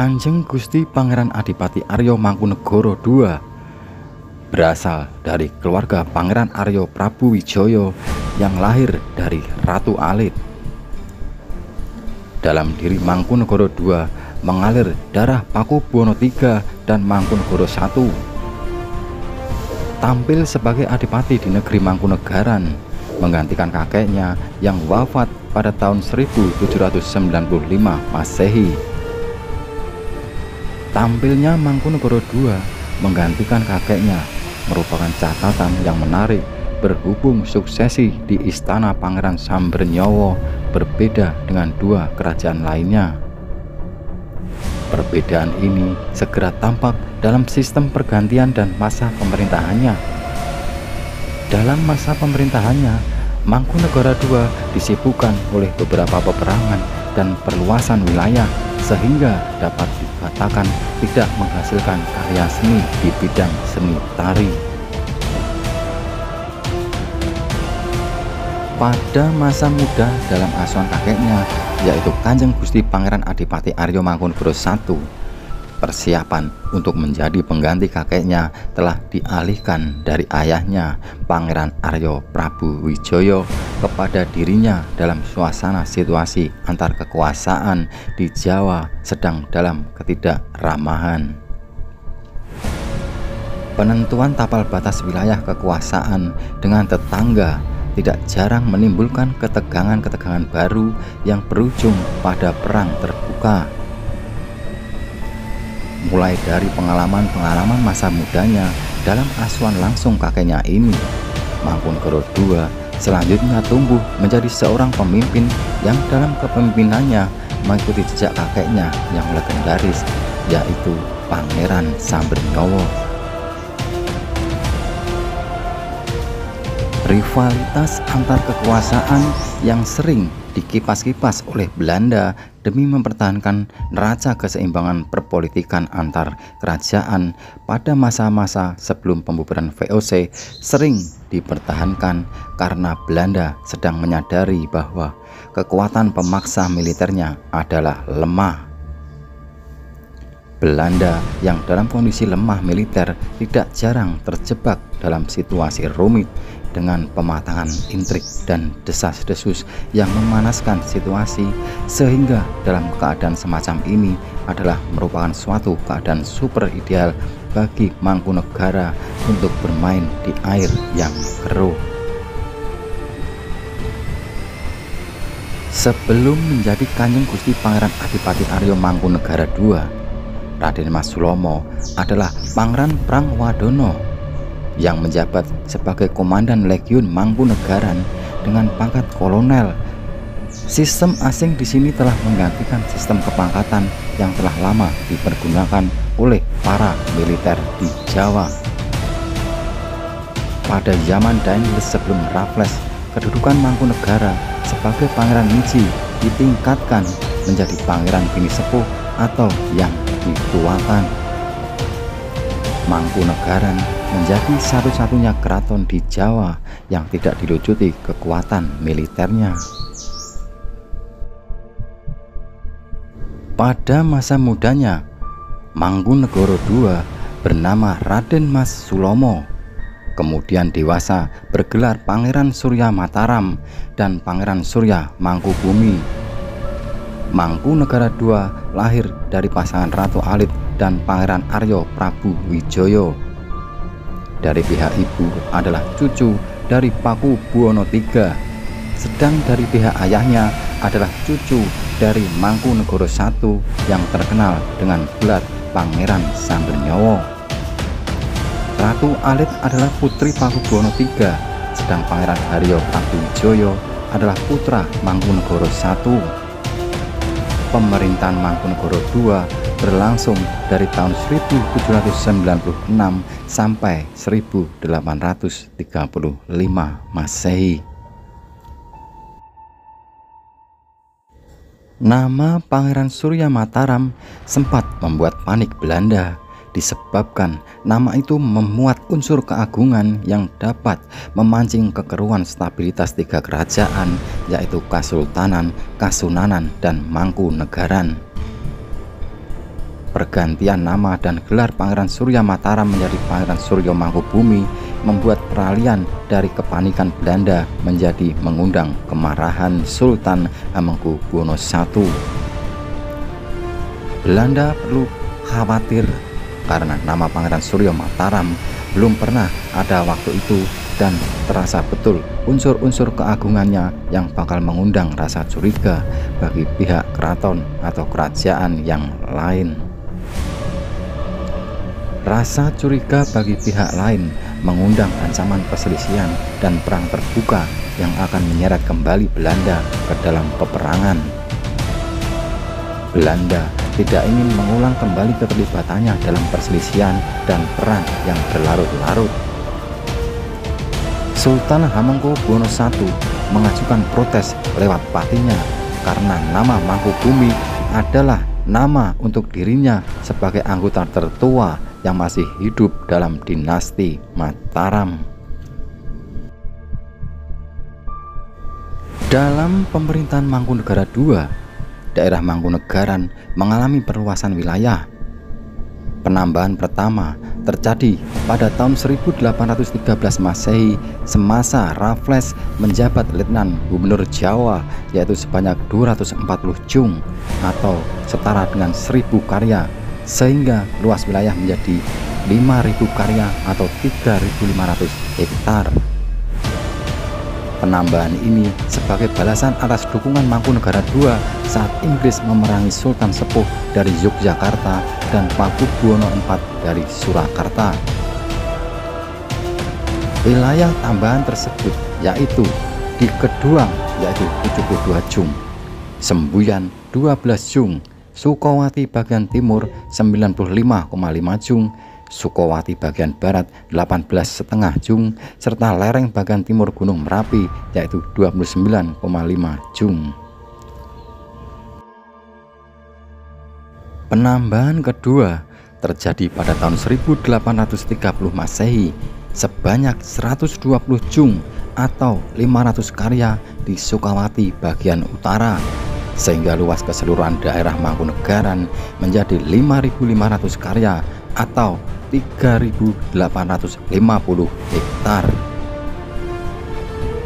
Kanjeng Gusti Pangeran Adipati Aryo Mangkunegoro II berasal dari keluarga Pangeran Aryo Prabu Wijoyo yang lahir dari Ratu Alit. Dalam diri Mangkunegoro II mengalir darah Paku Buwono III dan Mangkunegoro I. Tampil sebagai adipati di negeri Mangkunegaran, menggantikan kakeknya yang wafat pada tahun 1795 Masehi. Tampilnya Mangkunegoro II menggantikan kakeknya merupakan catatan yang menarik berhubung suksesi di Istana Pangeran Sambernyowo berbeda dengan dua kerajaan lainnya. Perbedaan ini segera tampak dalam sistem pergantian dan masa pemerintahannya. Dalam masa pemerintahannya, Mangkunegara II disibukkan oleh beberapa peperangan dan perluasan wilayah sehingga dapat dikatakan tidak menghasilkan karya seni di bidang seni tari. pada masa muda dalam asuhan kakeknya yaitu Kanjeng Gusti Pangeran Adipati Aryo Mangkunegoro I persiapan untuk menjadi pengganti kakeknya telah dialihkan dari ayahnya Pangeran Aryo Prabu Wijoyo kepada dirinya dalam suasana situasi antar kekuasaan di Jawa sedang dalam ketidakramahan penentuan tapal batas wilayah kekuasaan dengan tetangga tidak jarang menimbulkan ketegangan-ketegangan baru yang berujung pada perang terbuka. Mulai dari pengalaman-pengalaman masa mudanya dalam asuhan langsung kakeknya ini, Mangkunegoro II selanjutnya tumbuh menjadi seorang pemimpin yang dalam kepemimpinannya mengikuti jejak kakeknya yang legendaris, yaitu Pangeran Sambernyowo. Rivalitas antar kekuasaan yang sering dikipas-kipas oleh Belanda demi mempertahankan neraca keseimbangan perpolitikan antar kerajaan pada masa-masa sebelum pembubaran VOC sering dipertahankan karena Belanda sedang menyadari bahwa kekuatan pemaksa militernya adalah lemah. Belanda yang dalam kondisi lemah militer tidak jarang terjebak dalam situasi rumit dengan pematangan intrik dan desas-desus yang memanaskan situasi sehingga dalam keadaan semacam ini adalah merupakan suatu keadaan super ideal bagi Mangkunegara untuk bermain di air yang keruh. Sebelum menjadi Kanjeng Gusti Pangeran Adipati Aryo Mangkunegara II, Raden Mas Sulomo adalah Pangeran Prangwadono yang menjabat sebagai Komandan Legiun Mangkunegaran dengan pangkat kolonel. Sistem asing di sini telah menggantikan sistem kepangkatan yang telah lama dipergunakan oleh para militer di Jawa. Pada zaman Daenles sebelum Raffles, kedudukan Mangkunegara sebagai Pangeran Niji ditingkatkan menjadi Pangeran Bini Sepuh atau yang dituakan. Mangkunegaran menjadi satu-satunya keraton di Jawa yang tidak dilucuti kekuatan militernya. Pada masa mudanya, Mangkunegoro II bernama Raden Mas Sulomo. Kemudian dewasa bergelar Pangeran Surya Mataram dan Pangeran Surya Mangkubumi. Mangkunegara II lahir dari pasangan Ratu Alit dan Pangeran Aryo Prabu Wijoyo dari pihak ibu adalah cucu dari Paku Buwono III, sedang dari pihak ayahnya adalah cucu dari Mangkunegoro I yang terkenal dengan gelar Pangeran Sambernyowo. Ratu Alit adalah putri Paku Buwono III, sedang Pangeran Haryo Prabu adalah putra Mangkunegoro I pemerintahan Mangkunegoro II berlangsung dari tahun 1796 sampai 1835 Masehi. Nama Pangeran Surya Mataram sempat membuat panik Belanda disebabkan nama itu memuat unsur keagungan yang dapat memancing kekeruan stabilitas tiga kerajaan yaitu Kasultanan, Kasunanan, dan Mangkunegaran. pergantian nama dan gelar Pangeran Surya Mataram menjadi Pangeran Suryo Mangkubumi membuat peralihan dari kepanikan Belanda menjadi mengundang kemarahan Sultan Hamengkubuwono I. Belanda perlu khawatir karena nama Pangeran Suryo Mataram belum pernah ada waktu itu dan terasa betul unsur-unsur keagungannya yang bakal mengundang rasa curiga bagi pihak keraton atau kerajaan yang lain. Rasa curiga bagi pihak lain mengundang ancaman perselisihan dan perang terbuka yang akan menyeret kembali Belanda ke dalam peperangan. Belanda tidak ingin mengulang kembali keterlibatannya dalam perselisihan dan perang yang berlarut-larut. Sultan Hamengkubuwono I mengajukan protes lewat patinya karena nama Mangkubumi adalah nama untuk dirinya sebagai anggota tertua yang masih hidup dalam dinasti Mataram. Dalam pemerintahan Mangkunegara II, daerah Mangkunegaran mengalami perluasan wilayah. Penambahan pertama terjadi pada tahun 1813 Masehi semasa Raffles menjabat Letnan Gubernur Jawa yaitu sebanyak 240 jung atau setara dengan 1000 karya sehingga luas wilayah menjadi 5.000 karya atau 3.500 hektar. Penambahan ini sebagai balasan atas dukungan Mangkunegara II saat Inggris memerangi Sultan Sepuh dari Yogyakarta dan Pakubuwono IV dari Surakarta. Wilayah tambahan tersebut yaitu di Keduang yaitu 72 jung, Sembuyan 12 jung, Sukowati bagian timur 95,5 jung, Sukowati bagian barat 18,5 jung, serta lereng bagian timur Gunung Merapi yaitu 29,5 jung. Penambahan kedua terjadi pada tahun 1830 Masehi sebanyak 120 jung atau 500 karya di Sukawati bagian utara sehingga luas keseluruhan daerah Mangkunegaran menjadi 5.500 karya atau 3.850 hektar.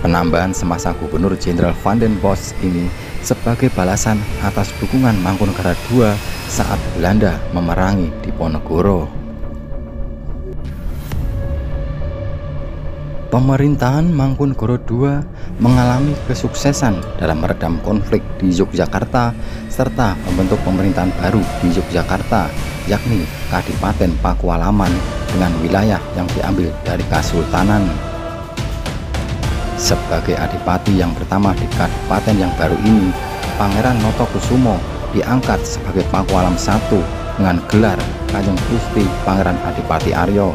Penambahan semasa Gubernur Jenderal Van den Bosch ini sebagai balasan atas dukungan Mangkunegara II saat Belanda memerangi Diponegoro. Pemerintahan Mangkunegoro II mengalami kesuksesan dalam meredam konflik di Yogyakarta serta membentuk pemerintahan baru di Yogyakarta yakni Kadipaten Pakualaman dengan wilayah yang diambil dari Kasultanan. Sebagai adipati yang pertama di Kadipaten yang baru ini, Pangeran Notokusumo diangkat sebagai Pakualam I dengan gelar Kanjeng Gusti Pangeran Adipati Aryo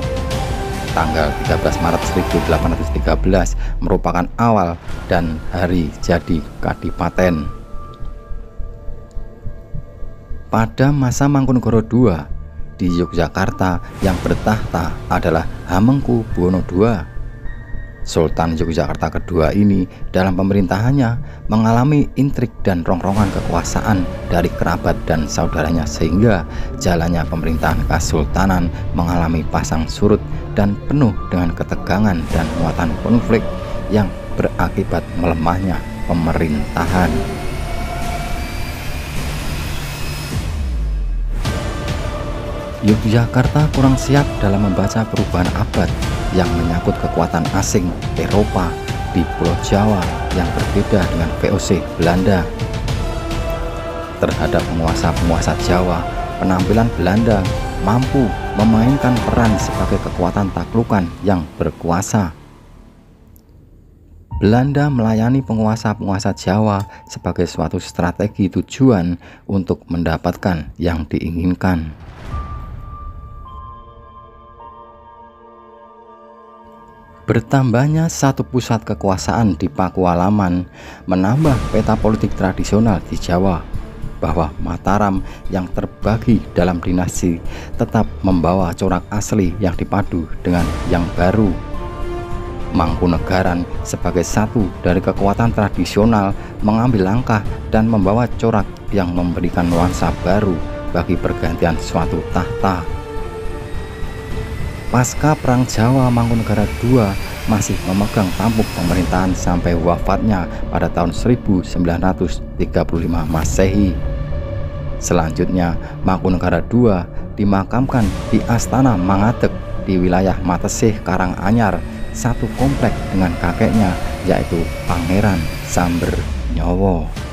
tanggal 13 Maret 1813 merupakan awal dan hari jadi Kadipaten. Pada masa Mangkunegoro II di Yogyakarta yang bertahta adalah Hamengkubuwono II Sultan Yogyakarta kedua ini dalam pemerintahannya mengalami intrik dan rongrongan kekuasaan dari kerabat dan saudaranya sehingga jalannya pemerintahan Kesultanan mengalami pasang surut dan penuh dengan ketegangan dan muatan konflik yang berakibat melemahnya pemerintahan. Yogyakarta kurang siap dalam membaca perubahan abad yang menyangkut kekuatan asing Eropa di Pulau Jawa yang berbeda dengan VOC Belanda. Terhadap penguasa-penguasa Jawa, penampilan Belanda mampu memainkan peran sebagai kekuatan taklukan yang berkuasa. Belanda melayani penguasa-penguasa Jawa sebagai suatu strategi tujuan untuk mendapatkan yang diinginkan. Bertambahnya satu pusat kekuasaan di Pakualaman menambah peta politik tradisional di Jawa bahwa Mataram yang terbagi dalam dinasti tetap membawa corak asli yang dipadu dengan yang baru. Mangkunegaran sebagai satu dari kekuatan tradisional mengambil langkah dan membawa corak yang memberikan nuansa baru bagi pergantian suatu tahta. Pasca Perang Jawa Mangkunegara II masih memegang tampuk pemerintahan sampai wafatnya pada tahun 1935 Masehi. Selanjutnya, Mangkunegara II dimakamkan di Astana Mangadek di wilayah Matesih Karanganyar, satu komplek dengan kakeknya yaitu Pangeran Samber Nyowo.